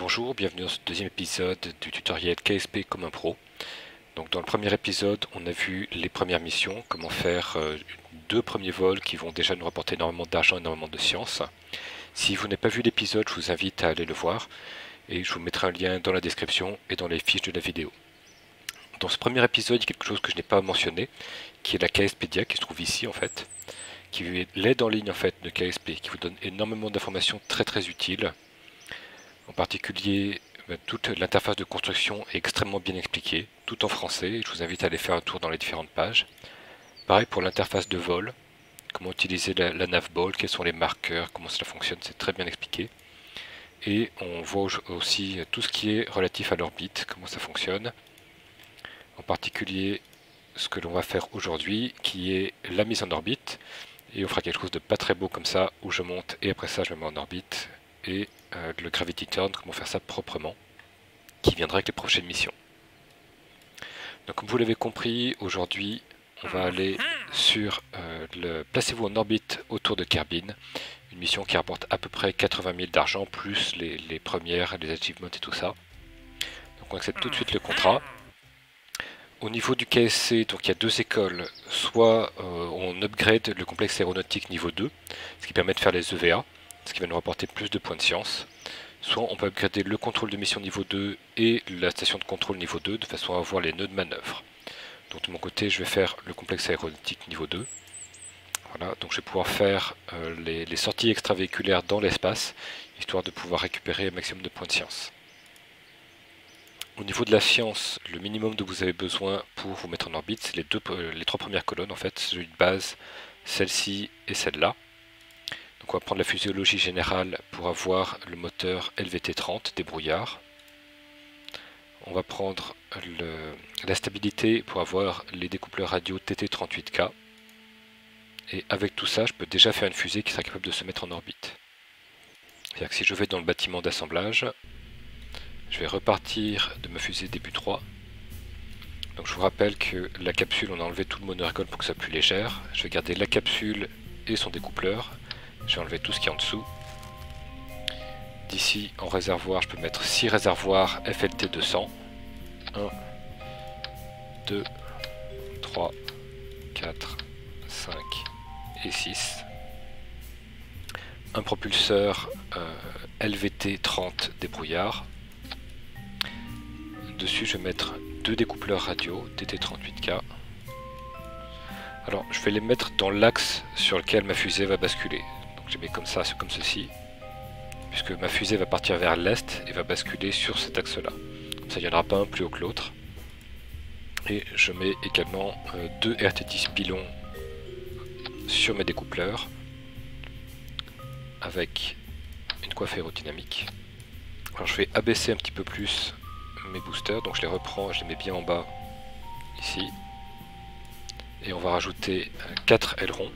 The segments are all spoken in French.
Bonjour, bienvenue dans ce deuxième épisode du tutoriel KSP comme un pro. Donc dans le premier épisode, on a vu les premières missions, comment faire euh, deux premiers vols qui vont déjà nous rapporter énormément d'argent, énormément de science. Si vous n'avez pas vu l'épisode, je vous invite à aller le voir et je vous mettrai un lien dans la description et dans les fiches de la vidéo. Dans ce premier épisode, il y a quelque chose que je n'ai pas mentionné, qui est la KSpedia qui se trouve ici en fait, qui est l'aide en ligne en fait de KSP, qui vous donne énormément d'informations très très utiles en particulier, ben, toute l'interface de construction est extrêmement bien expliquée, tout en français, je vous invite à aller faire un tour dans les différentes pages. Pareil pour l'interface de vol, comment utiliser la, navball, quels sont les marqueurs, comment cela fonctionne, c'est très bien expliqué. Et on voit aussi tout ce qui est relatif à l'orbite, comment ça fonctionne. En particulier ce que l'on va faire aujourd'hui, qui est la mise en orbite. Et on fera quelque chose de pas très beau comme ça, où je monte et après ça je me mets en orbite et euh, le Gravity Turn, comment faire ça proprement, qui viendra avec les prochaines missions. Donc comme vous l'avez compris, aujourd'hui on va aller sur euh, le Placez-vous en orbite autour de Kerbin, une mission qui rapporte à peu près 80 000 d'argent, plus les, premières, les achievements et tout ça. Donc on accepte tout de suite le contrat. Au niveau du KSC, donc il y a deux écoles. Soit euh, on upgrade le complexe aéronautique niveau 2, ce qui permet de faire les EVA, ce qui va nous rapporter plus de points de science. Soit on peut upgrader le contrôle de mission niveau 2 et la station de contrôle niveau 2 de façon à avoir les nœuds de manœuvre. Donc de mon côté, je vais faire le complexe aéronautique niveau 2. Voilà, donc je vais pouvoir faire euh, les, sorties extravéhiculaires dans l'espace, histoire de pouvoir récupérer un maximum de points de science. Au niveau de la science, le minimum dont vous avez besoin pour vous mettre en orbite, c'est les, euh, les trois premières colonnes en fait, celui de base, celle-ci et celle-là on va prendre la physiologie générale pour avoir le moteur LVT30 débrouillard. On va prendre la stabilité pour avoir les découpleurs radio TT38K. Et avec tout ça, je peux déjà faire une fusée qui sera capable de se mettre en orbite. C'est-à-dire que si je vais dans le bâtiment d'assemblage, je vais repartir de ma fusée début 3. Donc je vous rappelle que la capsule, on a enlevé tout le monoergol pour que ça soit plus légère. Je vais garder la capsule et son découpleur. Je vais enlever tout ce qui est en dessous. D'ici, en réservoir, je peux mettre 6 réservoirs FLT 200. 1, 2, 3, 4, 5 et 6. Un propulseur euh, LVT 30 débrouillard. Dessus, je vais mettre deux découpleurs radio TT38K. Alors, je vais les mettre dans l'axe sur lequel ma fusée va basculer je mets comme ça, comme ceci, puisque ma fusée va partir vers l'est et va basculer sur cet axe-là. ça, il n'y en aura pas un plus haut que l'autre. Et je mets également euh, deux RT10 pylons sur mes découpleurs avec une coiffe aérodynamique. Alors je vais abaisser un petit peu plus mes boosters, donc je les reprends, je les mets bien en bas ici. Et on va rajouter 4 euh, ailerons.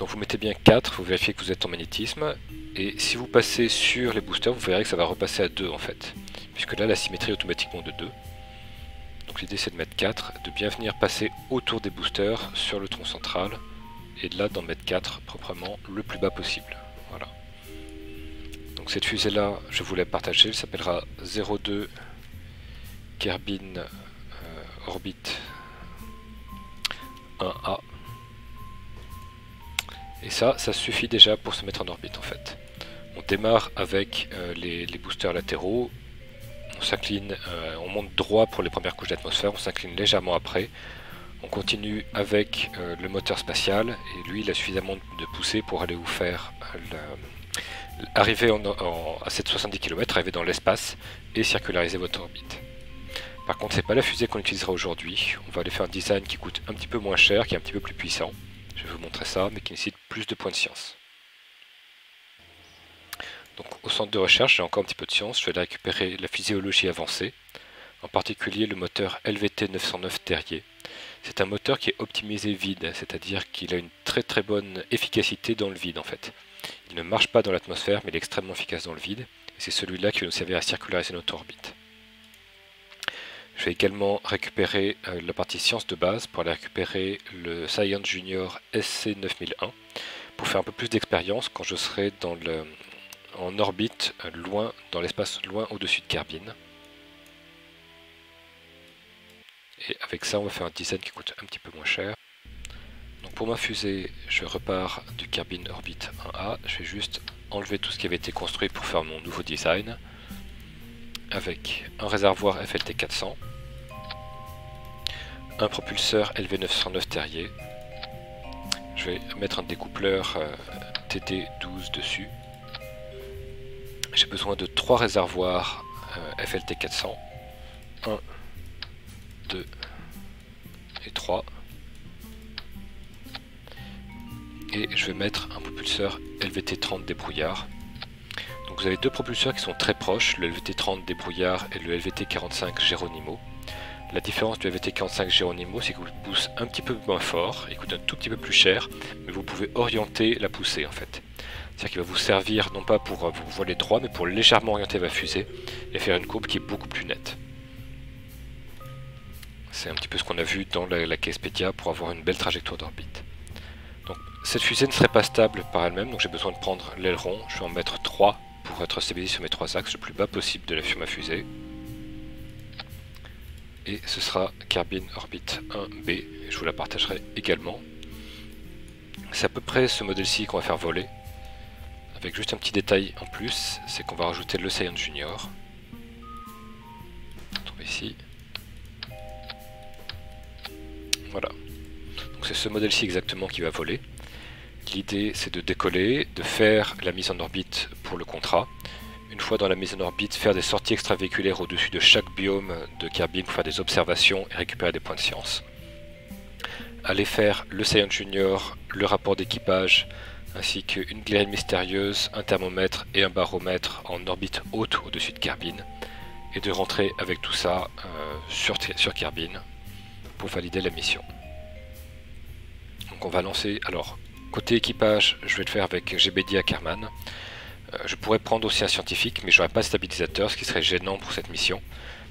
Donc vous mettez bien 4, vous vérifiez que vous êtes en magnétisme, et si vous passez sur les boosters, vous verrez que ça va repasser à 2 en fait, puisque là la symétrie est automatiquement de 2. Donc l'idée c'est de mettre 4, de bien venir passer autour des boosters sur le tronc central, et de là d'en mettre 4 proprement le plus bas possible. Voilà. Donc cette fusée là, je vous l'ai partagée, elle s'appellera 02 Kerbin euh, Orbit 1A et ça, ça suffit déjà pour se mettre en orbite en fait. On démarre avec euh, les, boosters latéraux, on s'incline, euh, on monte droit pour les premières couches d'atmosphère, on s'incline légèrement après, on continue avec euh, le moteur spatial, et lui il a suffisamment de poussée pour aller vous faire arriver à 770 km, arriver dans l'espace et circulariser votre orbite. Par contre, c'est pas la fusée qu'on utilisera aujourd'hui. On va aller faire un design qui coûte un petit peu moins cher, qui est un petit peu plus puissant. Je vais vous montrer ça, mais qui nécessite plus de points de science. Donc au centre de recherche, j'ai encore un petit peu de science, je vais aller récupérer la physiologie avancée, en particulier le moteur LVT 909 Terrier. C'est un moteur qui est optimisé vide, c'est-à-dire qu'il a une très très bonne efficacité dans le vide en fait. Il ne marche pas dans l'atmosphère, mais il est extrêmement efficace dans le vide, c'est celui-là qui va nous servir à circulariser notre orbite. Je vais également récupérer euh, la partie sciences de base pour aller récupérer le Science Junior SC9001 pour faire un peu plus d'expérience quand je serai dans le, en orbite, loin, dans l'espace loin au-dessus de Kerbin. Et avec ça, on va faire un design qui coûte un petit peu moins cher. Donc pour ma fusée, je repars du Kerbin Orbit 1A. Je vais juste enlever tout ce qui avait été construit pour faire mon nouveau design. Avec un réservoir FLT 400, un propulseur LV909 Terrier. Je vais mettre un découpleur euh, TT12 dessus. J'ai besoin de trois réservoirs FLT 400. 1, 2 et 3. Et je vais mettre un propulseur LVT30 débrouillard. Vous avez deux propulseurs qui sont très proches, le LVT30 débrouillard et le LVT45 Geronimo. La différence du LVT45 Geronimo, c'est qu'il vous pousse un petit peu moins fort, il coûte un tout petit peu plus cher, mais vous pouvez orienter la poussée en fait. C'est-à-dire qu'il va vous servir non pas pour euh, vous voler droit, mais pour légèrement orienter la fusée et faire une courbe qui est beaucoup plus nette. C'est un petit peu ce qu'on a vu dans la, la Caespedia pour avoir une belle trajectoire d'orbite. Donc cette fusée ne serait pas stable par elle-même, donc j'ai besoin de prendre l'aileron. Je vais en mettre 3 pour être stabilisé sur mes trois axes le plus bas possible de la ma fusée. Et ce sera Carbine Orbit 1B, je vous la partagerai également. C'est à peu près ce modèle-ci qu'on va faire voler. Avec juste un petit détail en plus, c'est qu'on va rajouter l'Océan Junior. On trouve ici. Voilà. Donc c'est ce modèle-ci exactement qui va voler. L'idée c'est de décoller, de faire la mise en orbite pour le contrat. Une fois dans la mise en orbite, faire des sorties extravéhiculaires au-dessus de chaque biome de Kerbin pour faire des observations et récupérer des points de science. Aller faire le Science Junior, le rapport d'équipage, ainsi qu'une glaire mystérieuse, un thermomètre et un baromètre en orbite haute au-dessus de Kerbin, et de rentrer avec tout ça euh, sur, sur pour valider la mission. Donc on va lancer, alors côté équipage, je vais le faire avec GBD Ackerman. Euh, je pourrais prendre aussi un scientifique, mais j'aurais pas de stabilisateur, ce qui serait gênant pour cette mission.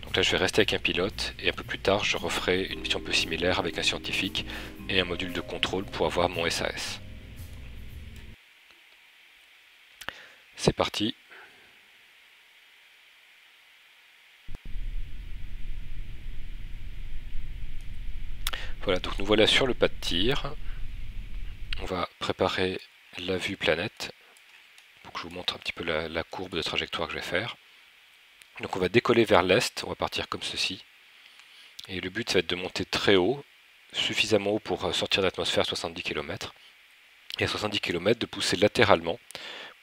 Donc là je vais rester avec un pilote, et un peu plus tard je referai une mission un peu similaire avec un scientifique et un module de contrôle pour avoir mon SAS. C'est parti, Voilà, donc nous voilà sur le pas de tir. On va préparer la vue planète pour que je vous montre un petit peu la, courbe de trajectoire que je vais faire. Donc on va décoller vers l'est, on va partir comme ceci. Et le but ça va être de monter très haut, suffisamment haut pour sortir d'atmosphère 70 km. Et à 70 km de pousser latéralement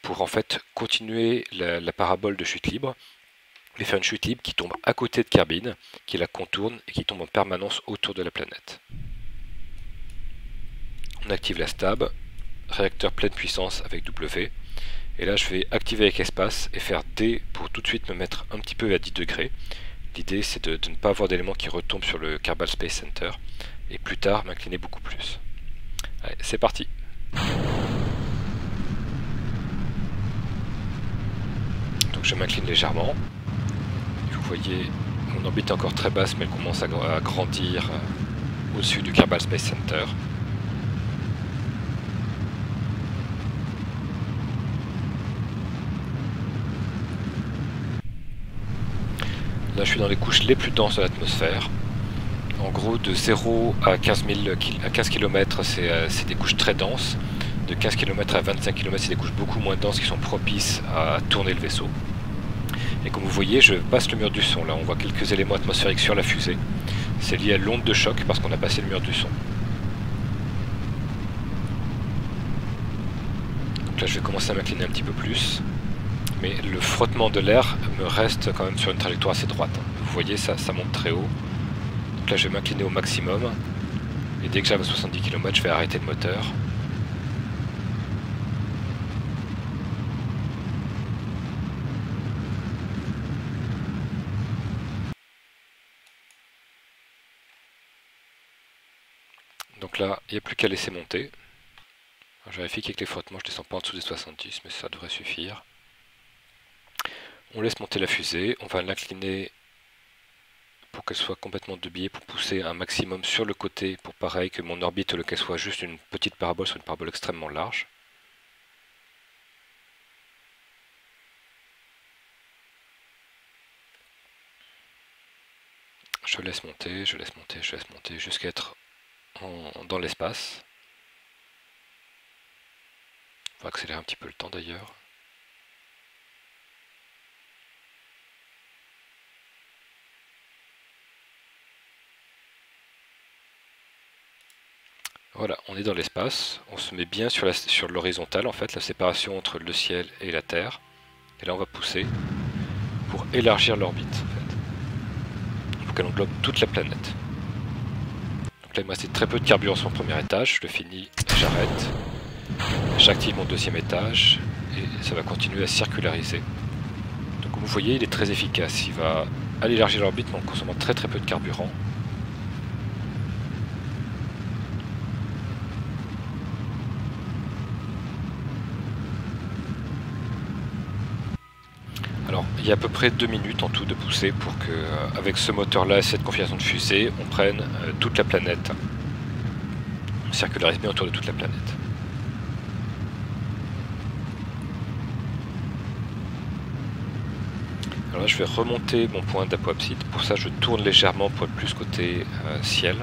pour en fait continuer la parabole de chute libre vais faire une chute libre qui tombe à côté de Kerbin, qui la contourne et qui tombe en permanence autour de la planète. On active la stab, réacteur pleine puissance avec W, et là je vais activer avec espace et faire D pour tout de suite me mettre un petit peu à 10 degrés. L'idée c'est de, ne pas avoir d'éléments qui retombent sur le Kerbal Space Center, et plus tard m'incliner beaucoup plus. Allez, c'est parti Donc je m'incline légèrement, vous voyez, mon orbite est encore très basse, mais elle commence à, grandir euh, au-dessus du Kerbal Space Center. Là, je suis dans les couches les plus denses de l'atmosphère. En gros, de 0 à 15, à 15 km, c'est des couches très denses. De 15 km à 25 km, c'est des couches beaucoup moins denses qui sont propices à tourner le vaisseau. Et comme vous voyez, je passe le mur du son. Là, on voit quelques éléments atmosphériques sur la fusée. C'est lié à l'onde de choc parce qu'on a passé le mur du son. Donc là, je vais commencer à m'incliner un petit peu plus. Mais le frottement de l'air reste quand même sur une trajectoire assez droite. Vous voyez, ça, monte très haut. Donc là, je vais m'incliner au maximum. Et dès que j'arrive à 70 km, je vais arrêter le moteur. Donc là, il n'y a plus qu'à laisser monter. je vérifie qu'avec les frottements, je descends pas en dessous des 70, mais ça devrait suffire. On laisse monter la fusée, on va l'incliner pour qu'elle soit complètement de pour pousser un maximum sur le côté, pour pareil que mon orbite, qu'elle soit juste une petite parabole sur une parabole extrêmement large. Je laisse monter, je laisse monter, je laisse monter, jusqu'à être dans l'espace. On va accélérer un petit peu le temps d'ailleurs. Voilà, on est dans l'espace, on se met bien sur l'horizontale en fait, la séparation entre le ciel et la Terre. Et là on va pousser pour élargir l'orbite en fait. Faut qu'elle englobe toute la planète. Donc là il me restait très peu de carburant sur le premier étage, je le finis, j'arrête. J'active mon deuxième étage et ça va continuer à circulariser. Donc comme vous voyez il est très efficace, il va aller élargir l'orbite en consommant très très peu de carburant. Il y a à peu près deux minutes en tout de poussée pour que, euh, avec ce moteur-là et cette configuration de fusée, on prenne euh, toute la planète. On circularise bien autour de toute la planète. Alors là, je vais remonter mon point d'apoapside. Pour ça, je tourne légèrement pour être plus côté euh, ciel.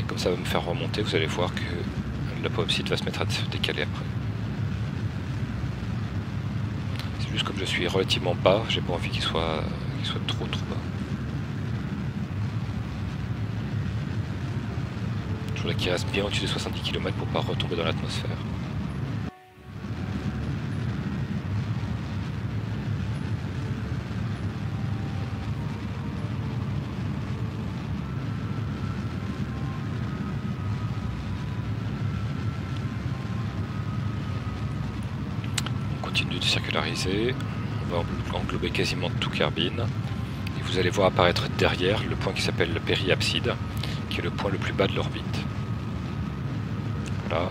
Et comme ça va me faire remonter, vous allez voir que l'apoapside va se mettre à se décaler après. Comme je suis relativement bas, j'ai pas envie qu'il soit, soit trop trop bas. Je voudrais qu'il reste bien au-dessus des 70 km pour pas retomber dans l'atmosphère. continue de On va englober quasiment tout carbine. Et vous allez voir apparaître derrière le point qui s'appelle le périapside, qui est le point le plus bas de l'orbite. Voilà.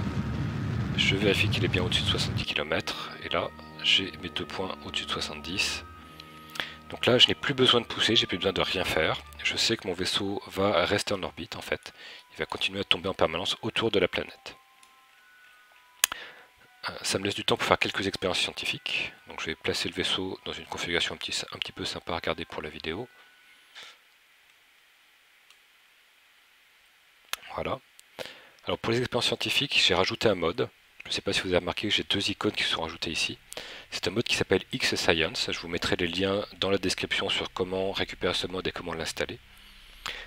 Je vérifie qu'il est bien au-dessus de 70 km. Et là, j'ai mes deux points au-dessus de 70. Donc là, je n'ai plus besoin de pousser, j'ai plus besoin de rien faire. Je sais que mon vaisseau va rester en orbite en fait. Il va continuer à tomber en permanence autour de la planète. Euh, ça me laisse du temps pour faire quelques expériences scientifiques. Donc je vais placer le vaisseau dans une configuration un petit, peu sympa à regarder pour la vidéo. Voilà. Alors pour les expériences scientifiques, j'ai rajouté un mode. Je ne sais pas si vous avez remarqué que j'ai deux icônes qui sont rajoutées ici. C'est un mode qui s'appelle X-Science. Je vous mettrai les liens dans la description sur comment récupérer ce mode et comment l'installer.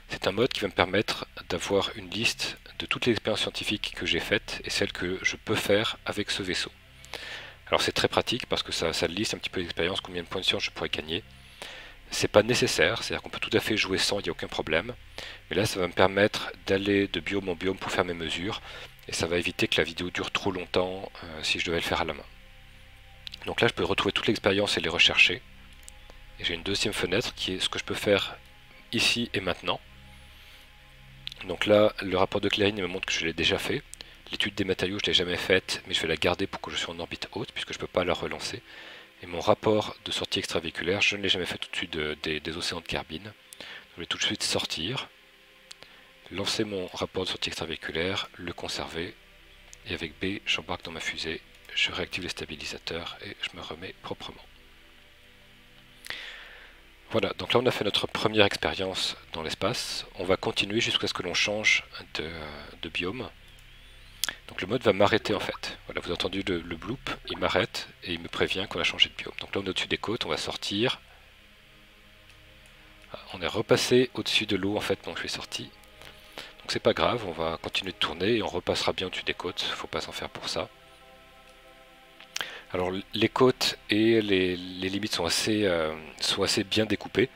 C'est un mode qui va me permettre d'avoir une liste de toutes les expériences scientifiques que j'ai faites et celles que je peux faire avec ce vaisseau. Alors c'est très pratique parce que ça, liste un petit peu l'expérience, combien de points de science je pourrais gagner. C'est pas nécessaire, c'est-à-dire qu'on peut tout à fait jouer sans, il n'y a aucun problème. Mais là ça va me permettre d'aller de biome en biome pour faire mes mesures. Et ça va éviter que la vidéo dure trop longtemps euh, si je devais le faire à la main. Donc là je peux retrouver toute l'expérience et les rechercher. Et j'ai une deuxième fenêtre qui est ce que je peux faire ici et maintenant. Donc là, le rapport de Clarine me montre que je l'ai déjà fait. L'étude des matériaux, je ne l'ai jamais faite, mais je vais la garder pour que je sois en orbite haute, puisque je ne peux pas la relancer. Et mon rapport de sortie extravéhiculaire, je ne l'ai jamais fait tout de suite des océans de carbine. Je vais tout de suite sortir, lancer mon rapport de sortie extravéhiculaire, le conserver, et avec B, j'embarque dans ma fusée, je réactive les stabilisateurs et je me remets proprement. Voilà, donc là on a fait notre première expérience dans l'espace. On va continuer jusqu'à ce que l'on change de, biome. Donc le mode va m'arrêter en fait. Voilà, vous avez entendu le, le bloop, il m'arrête et il me prévient qu'on a changé de biome. Donc là on est au-dessus des côtes, on va sortir. Ah, on est repassé au-dessus de l'eau en fait, donc je suis sorti. Donc c'est pas grave, on va continuer de tourner et on repassera bien au-dessus des côtes, faut pas s'en faire pour ça. Alors les côtes et les, limites sont assez, euh, sont assez bien découpées.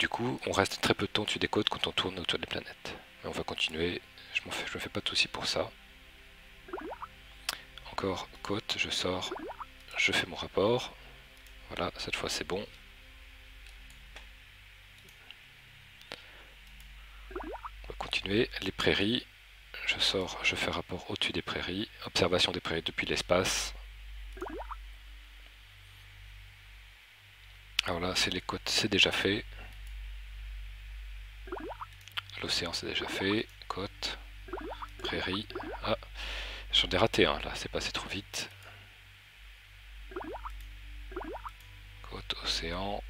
Du coup, on reste très peu de temps dessus des côtes quand on tourne autour des planètes. On va continuer, je ne me fais pas de soucis pour ça. Encore côte, je sors, je fais mon rapport. Voilà, cette fois c'est bon. On va continuer, les prairies, je sors, je fais rapport au-dessus des prairies, observation des prairies depuis l'espace, Alors là, c'est les côtes, c'est déjà fait. L'océan, c'est déjà fait. Côte, prairie. Ah, j'en ai raté un là, c'est passé trop vite. Côte, océan.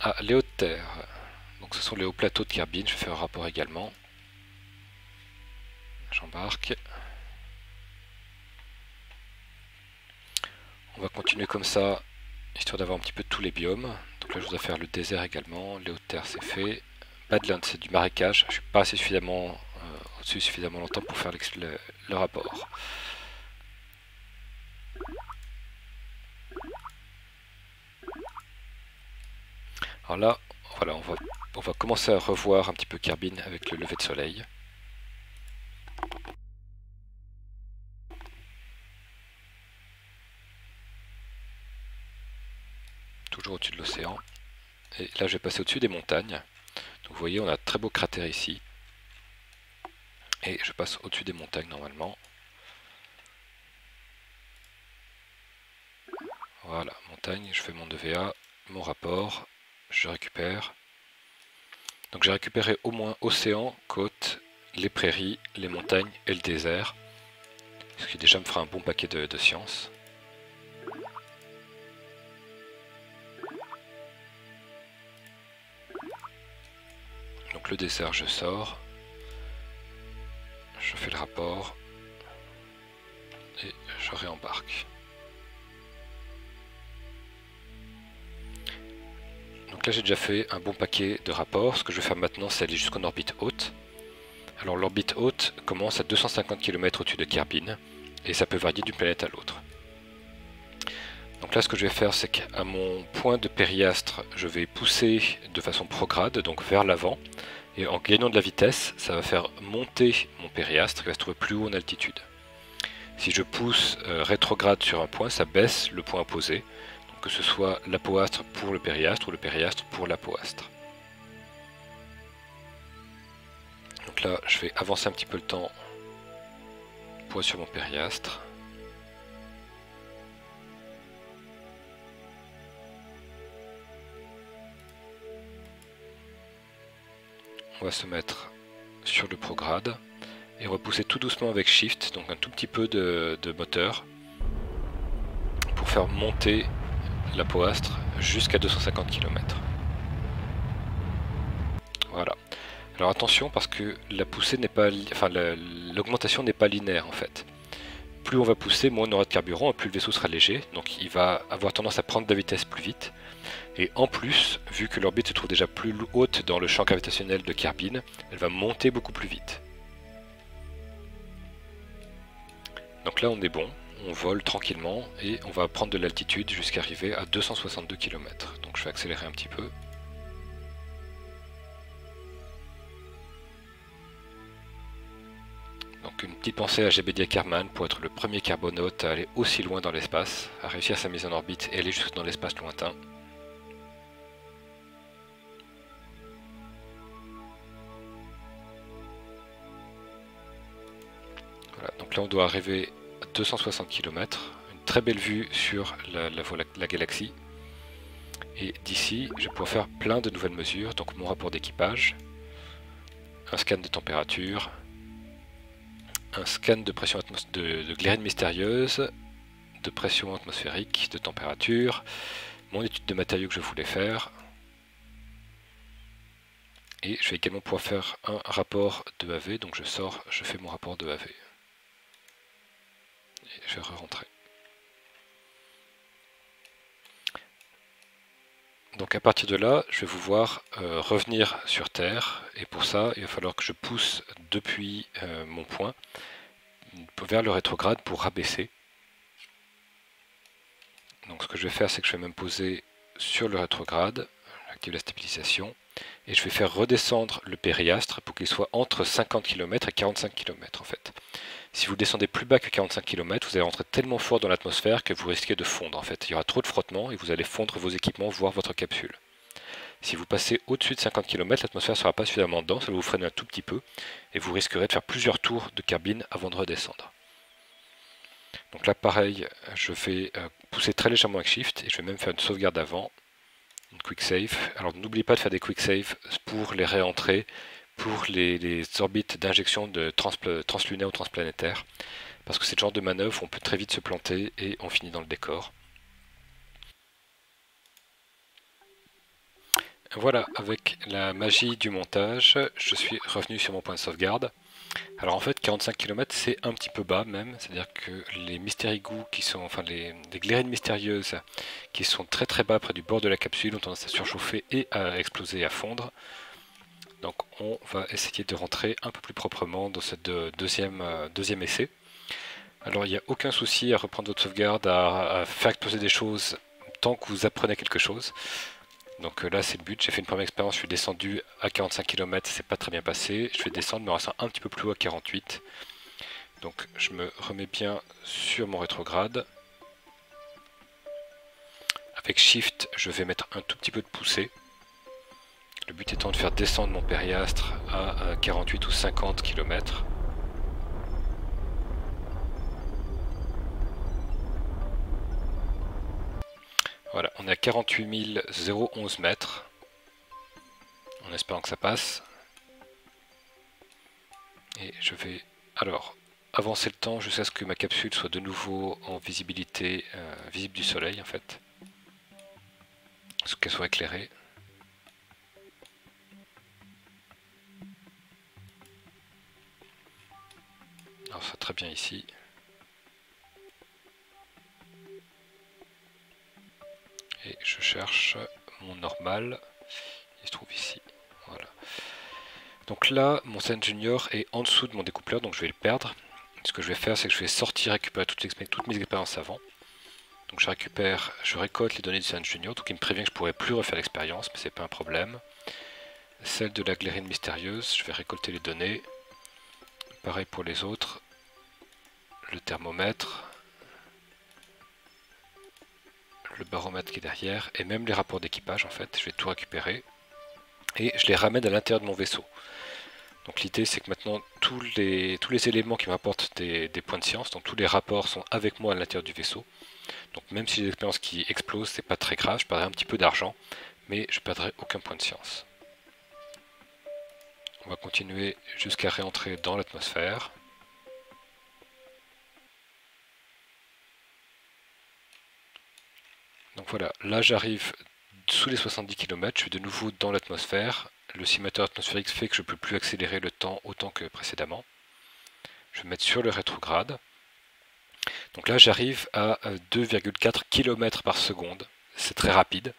Ah, les hautes terres. Donc ce sont les hauts plateaux de Kerbin, je fais un rapport également. J'embarque. On va continuer comme ça, histoire d'avoir un petit peu tous les biomes. Donc là je voudrais faire le désert également, les hautes terres c'est fait. Badland c'est du marécage, je suis pas assez suffisamment euh, au-dessus suffisamment longtemps pour faire le rapport. Alors là, voilà, on va, on va commencer à revoir un petit peu Carbine avec le lever de soleil. Au-dessus de l'océan. Et là, je vais passer au-dessus des montagnes. Donc vous voyez, on a très beau cratère ici. Et je passe au-dessus des montagnes normalement. Voilà, montagne, je fais mon 2VA, mon rapport, je récupère. Donc j'ai récupéré au moins océan, côte, les prairies, les montagnes et le désert. Ce qui déjà me fera un bon paquet de sciences. Donc le désert je sors. Je fais le rapport. Et je réembarque. là j'ai déjà fait un bon paquet de rapports. Ce que je vais faire maintenant c'est aller jusqu'en orbite haute. Alors l'orbite haute commence à 250 km au-dessus de Kerbin et ça peut varier d'une planète à l'autre. Donc là ce que je vais faire c'est qu'à mon point de périastre je vais pousser de façon prograde, donc vers l'avant. Et en gagnant de la vitesse, ça va faire monter mon périastre qui va se trouver plus haut en altitude. Si je pousse euh, rétrograde sur un point, ça baisse le point opposé que ce soit l'apoastre pour le périastre ou le périastre pour l'apoastre. Donc là, je vais avancer un petit peu le temps poids sur mon périastre. On va se mettre sur le prograde et repousser tout doucement avec Shift, donc un tout petit peu de, moteur, pour faire monter la Poastre jusqu'à 250 km. Voilà. Alors attention parce que la poussée n'est pas, enfin l'augmentation n'est pas linéaire en fait. Plus on va pousser, moins on aura de carburant, et plus le vaisseau sera léger, donc il va avoir tendance à prendre de la vitesse plus vite. Et en plus, vu que l'orbite se trouve déjà plus haute dans le champ gravitationnel de Kerbin, elle va monter beaucoup plus vite. Donc là on est bon, on vole tranquillement et on va prendre de l'altitude jusqu'à arriver à 262 km. Donc je vais accélérer un petit peu. Donc une petite pensée à GBD Kerman pour être le premier carbonaute à aller aussi loin dans l'espace, à réussir sa mise en orbite et aller jusque dans l'espace lointain. On doit arriver 260 km, une très belle vue sur la, la, galaxie. Et d'ici, je vais pouvoir faire plein de nouvelles mesures, donc mon rapport d'équipage, un scan de température, un scan de pression de, de mystérieuse, de pression atmosphérique, de température, mon étude de matériaux que je voulais faire, et je vais également pouvoir faire un rapport de AV, donc je sors, je fais mon rapport de AV je vais re-rentrer. Donc à partir de là, je vais vous voir euh, revenir sur Terre, et pour ça, il va falloir que je pousse depuis euh, mon point vers le rétrograde pour rabaisser. Donc ce que je vais faire, c'est que je vais même poser sur le rétrograde, j'active la stabilisation, et je vais faire redescendre le périastre pour qu'il soit entre 50 km et 45 km en fait. Si vous descendez plus bas que 45 km, vous allez rentrer tellement fort dans l'atmosphère que vous risquez de fondre en fait. Il y aura trop de frottement et vous allez fondre vos équipements, voire votre capsule. Si vous passez au-dessus de 50 km, l'atmosphère ne sera pas suffisamment dense, elle vous freiner un tout petit peu et vous risquerez de faire plusieurs tours de cabine avant de redescendre. Donc là pareil, je vais euh, pousser très légèrement avec Shift et je vais même faire une sauvegarde avant quick save. Alors n'oubliez pas de faire des quick save pour les réentrées, pour les, orbites d'injection de translunaire ou transplanétaire, parce que c'est le genre de manœuvre on peut très vite se planter et on finit dans le décor. Voilà, avec la magie du montage, je suis revenu sur mon point de sauvegarde. Alors en fait, 45 km c'est un petit peu bas même, c'est-à-dire que les mystérigous qui sont, enfin les, les mystérieuses qui sont très très bas près du bord de la capsule ont tendance à surchauffer et à exploser à fondre. Donc on va essayer de rentrer un peu plus proprement dans ce euh, deuxième essai. Alors il n'y a aucun souci à reprendre votre sauvegarde, à faire exploser des choses tant que vous apprenez quelque chose. Donc euh, là c'est le but, j'ai fait une première expérience, je suis descendu à 45 km, c'est pas très bien passé. Je vais descendre, me rester un petit peu plus haut à 48. Donc je me remets bien sur mon rétrograde. Avec Shift, je vais mettre un tout petit peu de poussée. Le but étant de faire descendre mon périastre à 48 ou 50 km. Voilà, on est à 48 011 mètres. En espérant que ça passe. Et je vais alors avancer le temps jusqu'à ce que ma capsule soit de nouveau en visibilité euh, visible du soleil en fait. Qu'elle soit éclairée. Alors ça très bien ici. Et je cherche mon normal. Il se trouve ici. Voilà. Donc là, mon Scène Junior est en dessous de mon découpleur, donc je vais le perdre. Ce que je vais faire, c'est que je vais sortir, récupérer toutes, mes expériences avant. Donc je récupère, je récolte les données du Scène Junior, donc il me prévient que je pourrais plus refaire l'expérience, mais c'est pas un problème. Celle de la glérine mystérieuse, je vais récolter les données. Pareil pour les autres. Le thermomètre, le baromètre qui est derrière, et même les rapports d'équipage en fait, je vais tout récupérer, et je les ramène à l'intérieur de mon vaisseau. Donc l'idée c'est que maintenant tous les, éléments qui m'apportent des, points de science, donc tous les rapports sont avec moi à l'intérieur du vaisseau. Donc même si j'ai expériences qui explosent, c'est pas très grave, je perdrai un petit peu d'argent, mais je perdrai aucun point de science. On va continuer jusqu'à réentrer dans l'atmosphère. Donc voilà, là j'arrive sous les 70 km, je suis de nouveau dans l'atmosphère. Le simulateur atmosphérique fait que je ne peux plus accélérer le temps autant que précédemment. Je vais mettre sur le rétrograde. Donc là j'arrive à 2,4 km par seconde, c'est très rapide.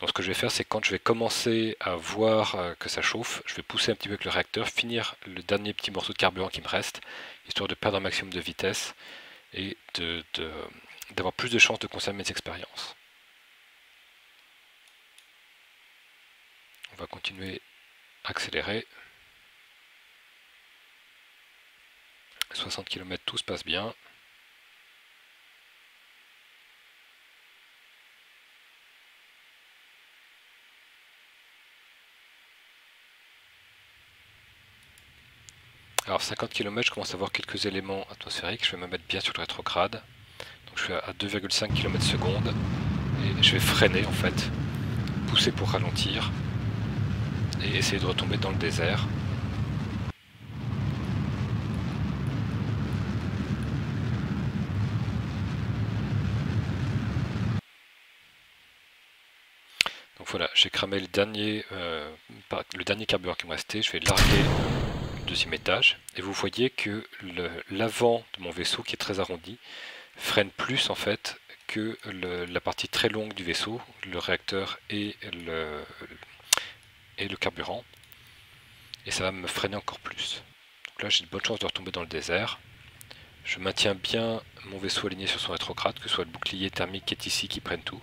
Donc ce que je vais faire c'est quand je vais commencer à voir euh, que ça chauffe, je vais pousser un petit peu avec le réacteur, finir le dernier petit morceau de carburant qui me reste, histoire de perdre un maximum de vitesse et d'avoir plus de chances de conserver mes expériences. On va continuer à accélérer. 60 km, tout se passe bien. Alors 50 km, je commence à voir quelques éléments atmosphériques. Je vais me mettre bien sur le rétrograde. Donc je suis à 2,5 km seconde. Et je vais freiner en fait. Pousser pour ralentir et essayer de retomber dans le désert. Donc voilà, j'ai cramé le dernier, euh, le dernier carburant qui me restait, je vais larguer le deuxième étage, et vous voyez que l'avant de mon vaisseau, qui est très arrondi, freine plus en fait que la partie très longue du vaisseau, le réacteur et le, le carburant. Et ça va me freiner encore plus. Donc là j'ai de bonnes chances de retomber dans le désert. Je maintiens bien mon vaisseau aligné sur son rétrograde, que ce soit le bouclier thermique qui est ici qui prenne tout.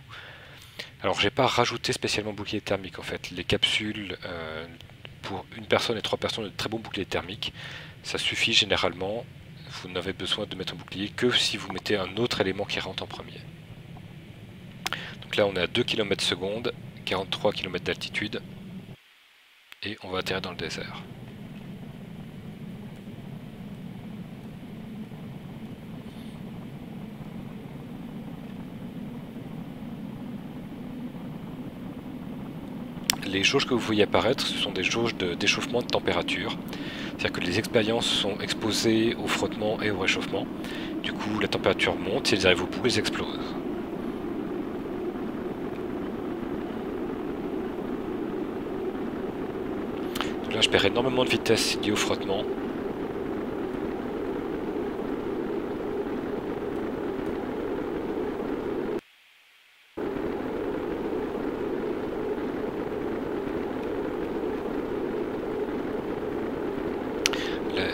Alors j'ai pas rajouté spécialement bouclier thermique en fait. Les capsules euh, pour une personne et trois personnes de très bons boucliers thermiques, ça suffit généralement. Vous n'avez besoin de mettre un bouclier que si vous mettez un autre élément qui rentre en premier. Donc là on est à 2 km seconde, 43 km d'altitude et on va atterrir dans le désert. Les jauges que vous voyez apparaître, ce sont des jauges de d'échauffement de température. C'est-à-dire que les expériences sont exposées au frottement et au réchauffement. Du coup, la température monte, si elles arrivent au bout, elles explosent. Je perds énormément de vitesse lié au frottement.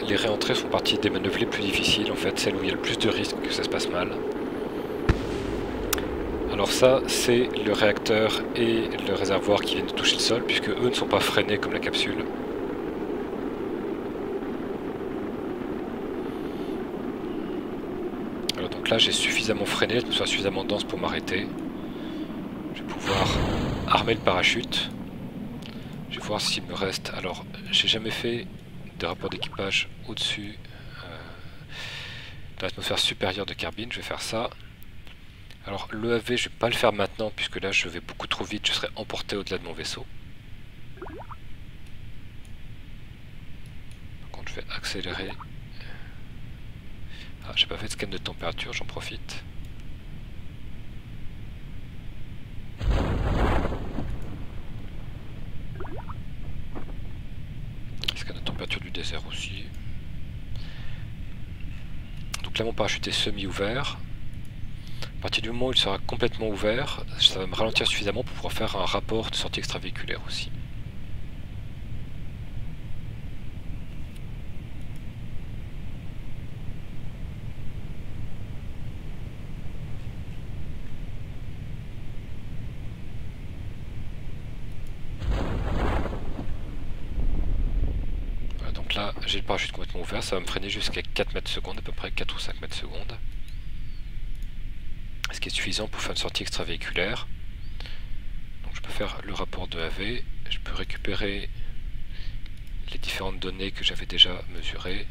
les réentrées font partie des manœuvres les plus difficiles, en fait, celles où il y a le plus de risques que ça se passe mal. Alors ça, c'est le réacteur et le réservoir qui viennent de toucher le sol, puisque eux ne sont pas freinés comme la capsule. Alors donc j'ai suffisamment freiné, je me suffisamment dense pour m'arrêter. Je vais pouvoir armer le parachute. Je vais voir s'il me reste... Alors, j'ai jamais fait de rapport d'équipage au-dessus euh, de l'atmosphère supérieure de Carbine. Je vais faire ça. Alors l'EAV, je vais pas le faire maintenant puisque là je vais beaucoup trop vite, je serai emporté au-delà de mon vaisseau. Par contre, je vais accélérer. Ah, j'ai pas fait de scan de température, j'en profite. désert aussi. Donc là mon parachute est semi-ouvert. À partir du moment où il sera complètement ouvert, ça va me ralentir suffisamment pour pouvoir faire un rapport de sortie extravéhiculaire aussi. j'ai le parachute complètement ouvert, ça va me freiner jusqu'à 4 mètres secondes, à peu près 4 ou 5 mètres secondes. Ce qui est suffisant pour faire une sortie extravéhiculaire. Donc je peux faire le rapport de AV, je peux récupérer les différentes données que j'avais déjà mesurées.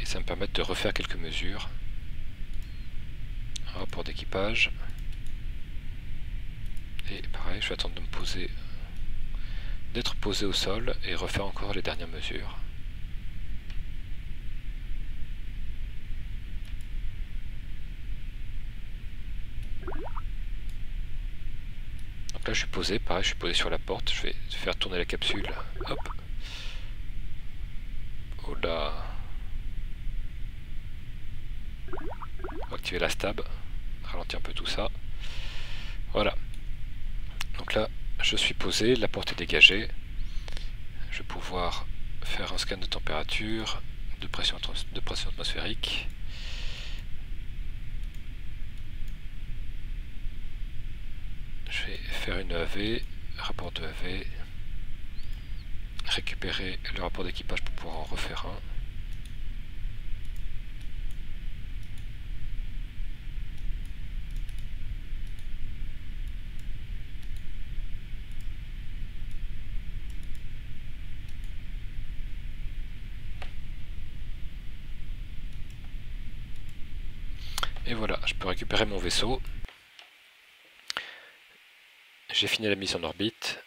Et ça me permet de refaire quelques mesures rapport d'équipage. Et pareil, je vais attendre de me poser, d'être posé au sol et refaire encore les dernières mesures. Donc là je suis posé, pareil je suis posé sur la porte, je vais faire tourner la capsule, hop. Oh là activer la stab ralentir un peu tout ça. Voilà. Donc là, je suis posé, la porte est dégagée. Je vais pouvoir faire un scan de température, de pression, de pression atmosphérique. Je vais faire une AV, rapport de AV, récupérer le rapport d'équipage pour pouvoir en refaire un. Et voilà, je peux récupérer mon vaisseau. J'ai fini la mise en orbite.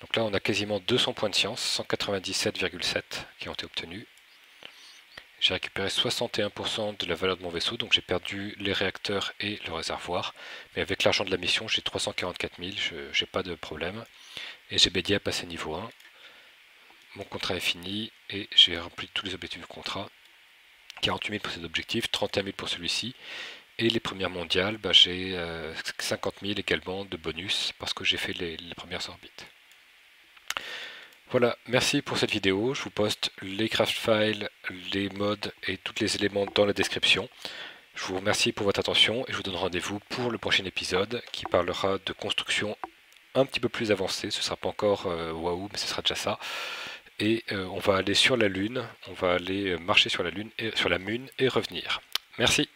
Donc là, on a quasiment 200 points de science, 197,7 qui ont été obtenus. J'ai récupéré 61% de la valeur de mon vaisseau, donc j'ai perdu les réacteurs et le réservoir. Mais avec l'argent de la mission, j'ai 344 000, je n'ai pas de problème. Et j'ai bédié à passer niveau 1 mon contrat est fini et j'ai rempli tous les objectifs du contrat. 48 000 pour cet objectif, 31 000 pour celui-ci. Et les premières mondiales, bah, j'ai 50 euh, 000 également de bonus parce que j'ai fait les, premières orbites. Voilà, merci pour cette vidéo. Je vous poste les craft files, les modes et tous les éléments dans la description. Je vous remercie pour votre attention et je vous donne rendez-vous pour le prochain épisode qui parlera de construction un petit peu plus avancée. Ce ne sera pas encore euh, waouh, mais ce sera déjà ça et euh, on va aller sur la Lune, on va aller marcher sur la Lune et sur la Lune et revenir. Merci.